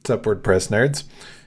What's up, WordPress nerds?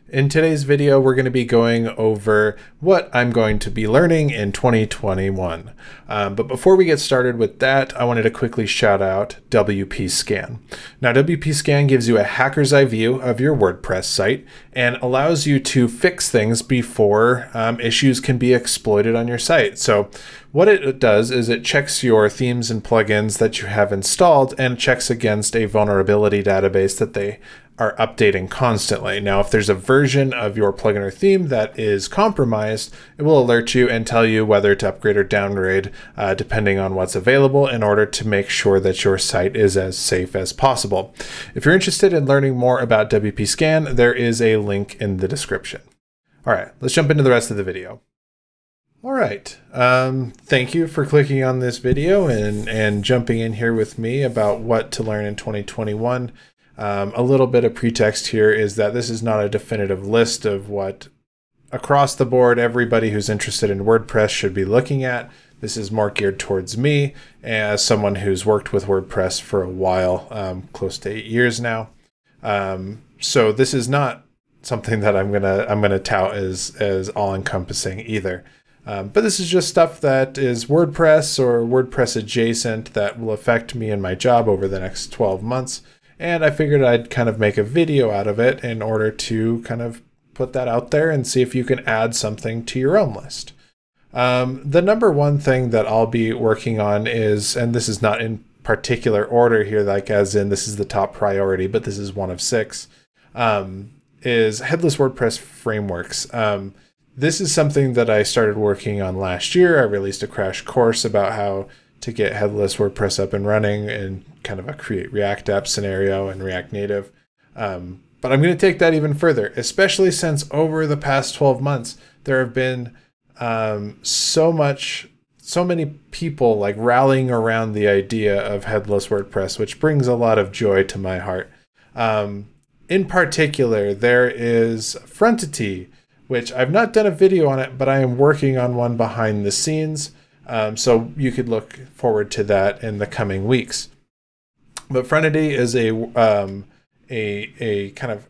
In today's video, we're going to be going over what I'm going to be learning in 2021. Um, but before we get started with that, I wanted to quickly shout out WP Scan. Now, WP Scan gives you a hacker's eye view of your WordPress site and allows you to fix things before um, issues can be exploited on your site. So what it does is it checks your themes and plugins that you have installed and checks against a vulnerability database that they are updating constantly. Now, if there's a version of your plugin or theme that is compromised, it will alert you and tell you whether to upgrade or downgrade uh, depending on what's available in order to make sure that your site is as safe as possible. If you're interested in learning more about WP Scan, there is a link in the description. All right, let's jump into the rest of the video. All right. Um, thank you for clicking on this video and, and jumping in here with me about what to learn in 2021. Um, a little bit of pretext here is that this is not a definitive list of what across the board everybody who's interested in WordPress should be looking at. This is more geared towards me as someone who's worked with WordPress for a while, um, close to eight years now. Um, so this is not something that I'm gonna I'm gonna tout as as all encompassing either. Um, but this is just stuff that is WordPress or WordPress adjacent that will affect me and my job over the next 12 months and I figured I'd kind of make a video out of it in order to kind of put that out there and see if you can add something to your own list. Um, the number one thing that I'll be working on is, and this is not in particular order here, like as in this is the top priority, but this is one of six, um, is headless WordPress frameworks. Um, this is something that I started working on last year. I released a crash course about how to get headless WordPress up and running in kind of a create React app scenario and React Native. Um, but I'm going to take that even further, especially since over the past 12 months, there have been um, so much, so many people like rallying around the idea of headless WordPress, which brings a lot of joy to my heart. Um, in particular, there is Frontity, which I've not done a video on it, but I am working on one behind the scenes. Um, so you could look forward to that in the coming weeks. But Frontity is a um, a a kind of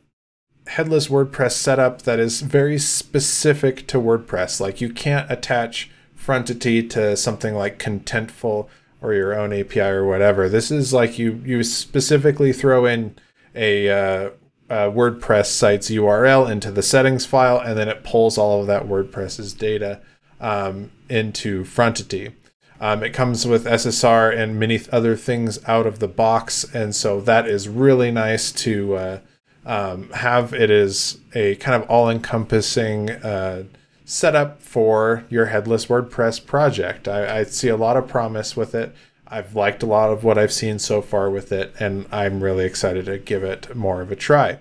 headless WordPress setup that is very specific to WordPress. Like you can't attach Frontity to something like Contentful or your own API or whatever. This is like you you specifically throw in a, uh, a WordPress site's URL into the settings file, and then it pulls all of that WordPress's data um, into Frontity. Um, it comes with SSR and many other things out of the box, and so that is really nice to uh, um, have. It is a kind of all-encompassing uh, setup for your headless WordPress project. I, I see a lot of promise with it. I've liked a lot of what I've seen so far with it, and I'm really excited to give it more of a try.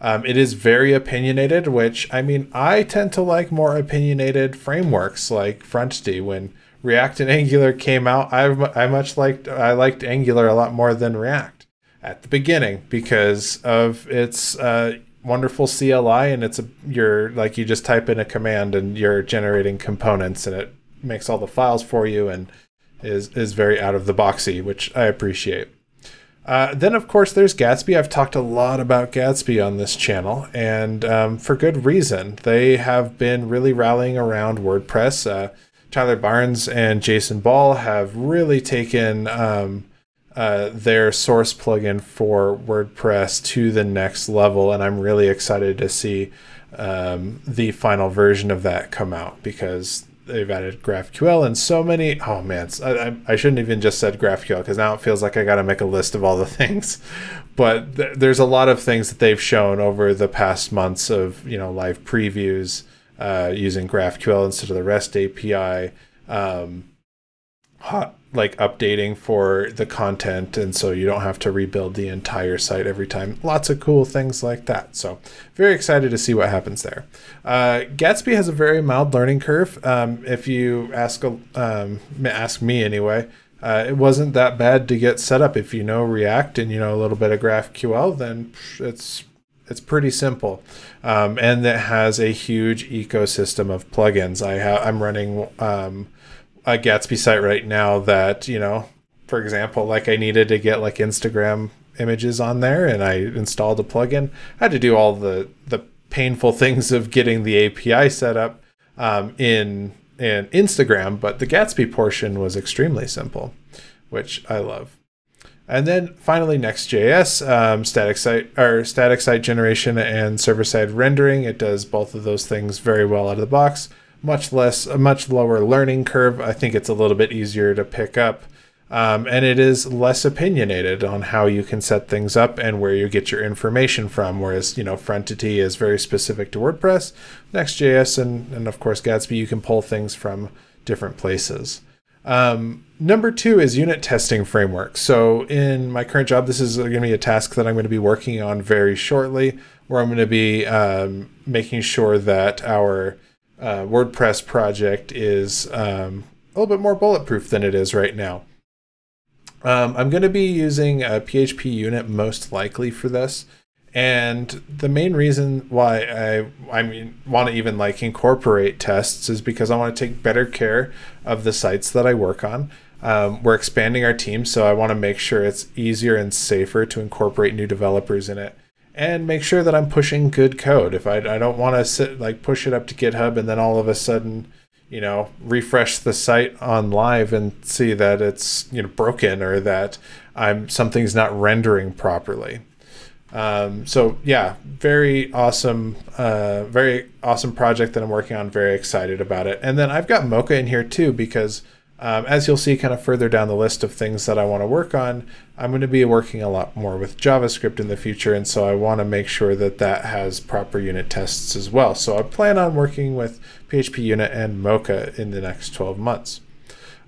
Um, it is very opinionated, which I mean, I tend to like more opinionated frameworks like Frontity. When React and Angular came out, I, I much liked I liked Angular a lot more than React at the beginning because of its uh, wonderful CLI and it's a you're like you just type in a command and you're generating components and it makes all the files for you and is is very out of the boxy, which I appreciate. Uh, then, of course, there's Gatsby. I've talked a lot about Gatsby on this channel, and um, for good reason. They have been really rallying around WordPress. Uh, Tyler Barnes and Jason Bahl have really taken um, uh, their source plugin for WordPress to the next level, and I'm really excited to see um, the final version of that come out because they've added GraphQL and so many. Oh man, I, I shouldn't even just said GraphQL because now it feels like I got to make a list of all the things. But th- there's a lot of things that they've shown over the past months of you know live previews uh, using GraphQL instead of the REST API. Um, hot like updating for the content and so you don't have to rebuild the entire site every time. Lots of cool things like that. So very excited to see what happens there. Uh, gatsby has a very mild learning curve. Um, if you ask um, ask me anyway uh, it wasn't that bad to get set up. If you know react and you know a little bit of graphql then it's it's pretty simple. Um, and it has a huge ecosystem of plugins. I have i'm running um, a Gatsby site right now that, you know, for example, like I needed to get like Instagram images on there and I installed a plugin. I had to do all the the painful things of getting the API set up um, in in Instagram, but the Gatsby portion was extremely simple, which I love. And then finally, Next.js, um, static site or static site generation and server side rendering. It does both of those things very well out of the box. Much less, a much lower learning curve. I think it's a little bit easier to pick up. Um, and it is less opinionated on how you can set things up and where you get your information from. Whereas, you know, Frontity is very specific to WordPress, Next.js, and, and of course Gatsby, you can pull things from different places. Um, number two is unit testing framework. So in my current job, this is going to be a task that I'm going to be working on very shortly, where I'm going to be um, making sure that our uh, WordPress project is um, a little bit more bulletproof than it is right now. Um, I'm going to be using a PHP unit most likely for this. And the main reason why I I mean want to even like incorporate tests is because I want to take better care of the sites that I work on. Um, we're expanding our team, so I want to make sure it's easier and safer to incorporate new developers in it, and make sure that I'm pushing good code. If I I don't want to sit like push it up to GitHub and then all of a sudden you know refresh the site on live and see that it's you know broken or that I'm something's not rendering properly. Um, so yeah, very awesome, uh, very awesome project that I'm working on. Very excited about it. And then I've got Mocha in here too because, um, as you'll see, kind of further down the list of things that I want to work on, I'm going to be working a lot more with JavaScript in the future, and so I want to make sure that that has proper unit tests as well. So I plan on working with PHP Unit and Mocha in the next 12 months.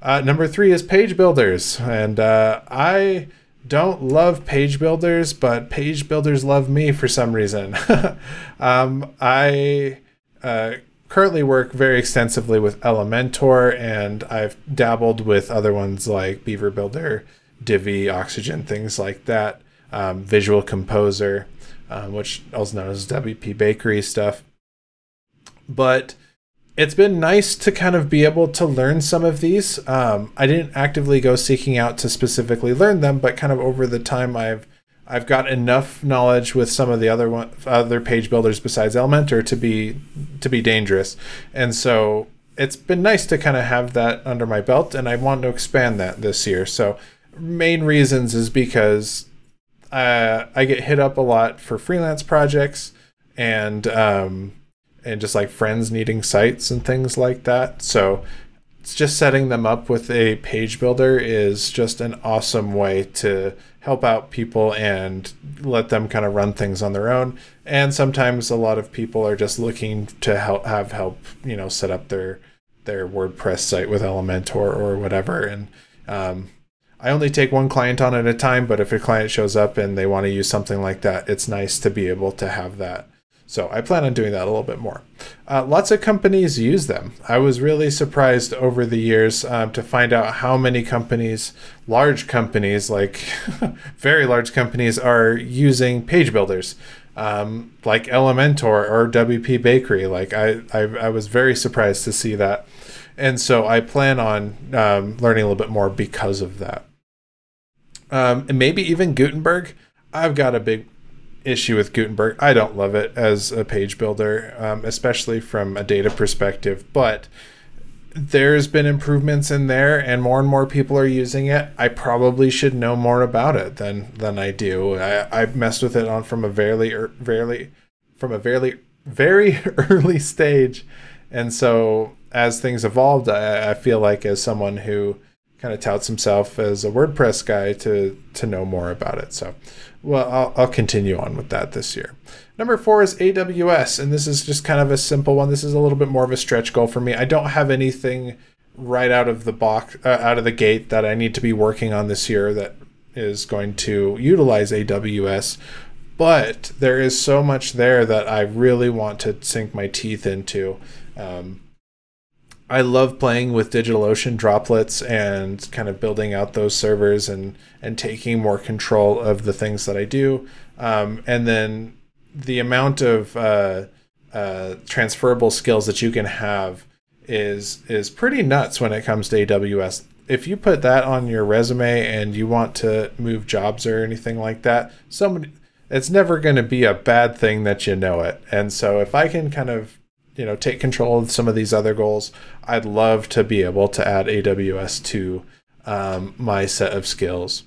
Uh, number three is page builders, and uh, I don't love page builders, but page builders love me for some reason. um, I uh, currently work very extensively with Elementor, and I've dabbled with other ones like Beaver Builder, Divi, Oxygen, things like that. Um, Visual Composer, um, which also known as WP Bakery stuff. But it's been nice to kind of be able to learn some of these. Um, I didn't actively go seeking out to specifically learn them, but kind of over the time I've I've got enough knowledge with some of the other one, other page builders besides Elementor to be to be dangerous, and so it's been nice to kind of have that under my belt, and I want to expand that this year. So main reasons is because uh, I get hit up a lot for freelance projects, and um, and just like friends needing sites and things like that. So just setting them up with a page builder is just an awesome way to help out people and let them kind of run things on their own. And sometimes a lot of people are just looking to help have help, you know, set up their their WordPress site with Elementor or whatever. And um, I only take one client on at a time, but if a client shows up and they want to use something like that, it's nice to be able to have that so I plan on doing that a little bit more. Uh, lots of companies use them. I was really surprised over the years um, to find out how many companies, large companies, like very large companies, are using page builders. Um, like Elementor or WP Bakery. Like I, I, I, was very surprised to see that, and so I plan on um, learning a little bit more because of that. Um, and maybe even Gutenberg. I've got a big issue with Gutenberg. I don't love it as a page builder, um, especially from a data perspective, but there's been improvements in there and more and more people are using it. I probably should know more about it than than I do. I, I messed with it on from a very very from a very very early stage. And so as things evolved, I, I feel like as someone who kind of touts himself as a WordPress guy to to know more about it. So well, I'll, I'll continue on with that this year. Number four is AWS, and this is just kind of a simple one. This is a little bit more of a stretch goal for me. I don't have anything right out of the box, uh, out of the gate that I need to be working on this year that is going to utilize AWS. But there is so much there that I really want to sink my teeth into. Um, I love playing with DigitalOcean droplets and kind of building out those servers and and taking more control of the things that I do. Um, and then the amount of uh, uh, transferable skills that you can have is is pretty nuts when it comes to AWS. if you put that on your resume and you want to move jobs or anything like that, somebody it's never going to be a bad thing that you know it. And so if I can kind of you know take control of some of these other goals, I'd love to be able to add AWS to um, my set of skills.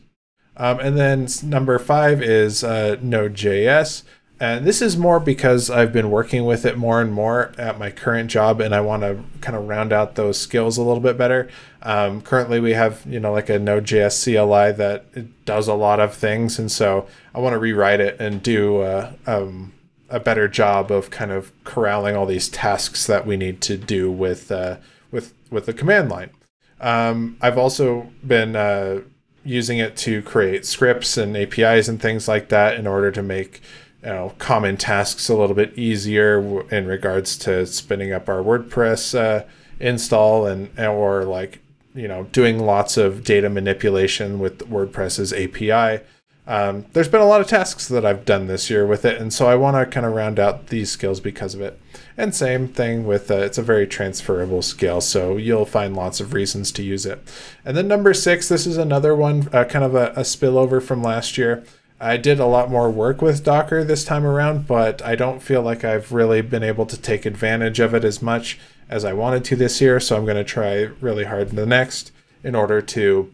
Um, and then number five is uh, Node.js. And this is more because I've been working with it more and more at my current job, and I want to kind of round out those skills a little bit better. Um, currently, we have you know like a Node.js CLI that does a lot of things, and so I want to rewrite it and do uh, um, a better job of kind of corralling all these tasks that we need to do with uh, with with the command line. Um, I've also been uh, using it to create scripts and APIs and things like that in order to make you know common tasks a little bit easier in regards to spinning up our WordPress uh, install and or like you know doing lots of data manipulation with WordPress's API. Um, there's been a lot of tasks that I've done this year with it, and so I want to kind of round out these skills because of it. And same thing with uh, it's a very transferable skill, so you'll find lots of reasons to use it. And then number six, this is another one, uh, kind of a, a spillover from last year. I did a lot more work with Docker this time around, but I don't feel like I've really been able to take advantage of it as much as I wanted to this year. So I'm going to try really hard in the next in order to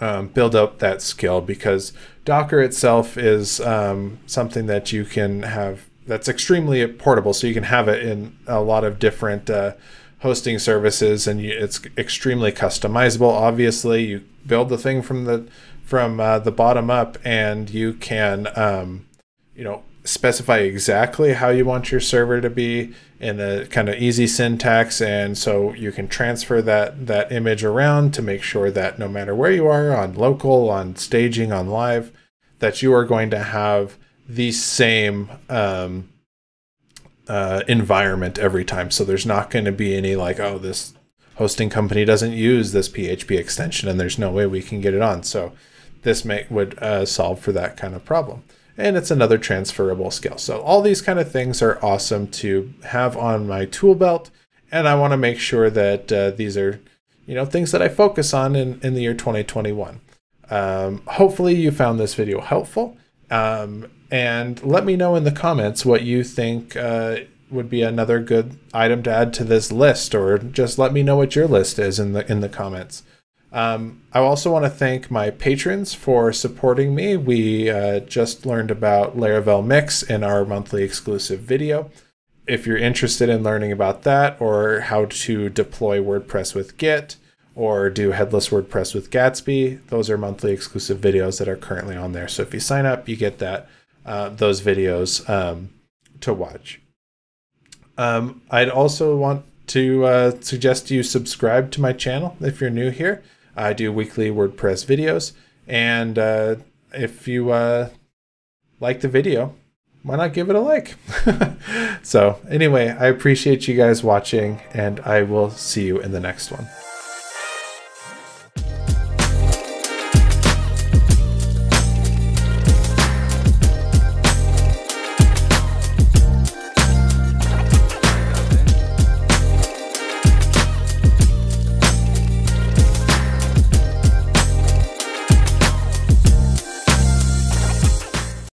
um, build up that skill because Docker itself is um, something that you can have that's extremely portable. So you can have it in a lot of different uh, hosting services and you, it's extremely customizable. Obviously, you build the thing from the from uh, the bottom up, and you can, um, you know, specify exactly how you want your server to be in a kind of easy syntax, and so you can transfer that that image around to make sure that no matter where you are on local, on staging, on live, that you are going to have the same um, uh, environment every time. So there's not going to be any like, oh, this hosting company doesn't use this PHP extension, and there's no way we can get it on. So this may would uh, solve for that kind of problem. And it's another transferable skill. So all these kind of things are awesome to have on my tool belt. And I want to make sure that uh, these are, you know, things that I focus on in, in the year 2021. Um, hopefully you found this video helpful. Um, and let me know in the comments what you think uh, would be another good item to add to this list, or just let me know what your list is in the in the comments. Um, I also want to thank my patrons for supporting me. We uh, just learned about Laravel Mix in our monthly exclusive video. If you're interested in learning about that or how to deploy WordPress with Git or do headless WordPress with Gatsby, those are monthly exclusive videos that are currently on there. So if you sign up, you get that uh, those videos um, to watch. Um, I'd also want to uh, suggest you subscribe to my channel if you're new here. I do weekly WordPress videos. And uh, if you uh, like the video, why not give it a like? so, anyway, I appreciate you guys watching, and I will see you in the next one.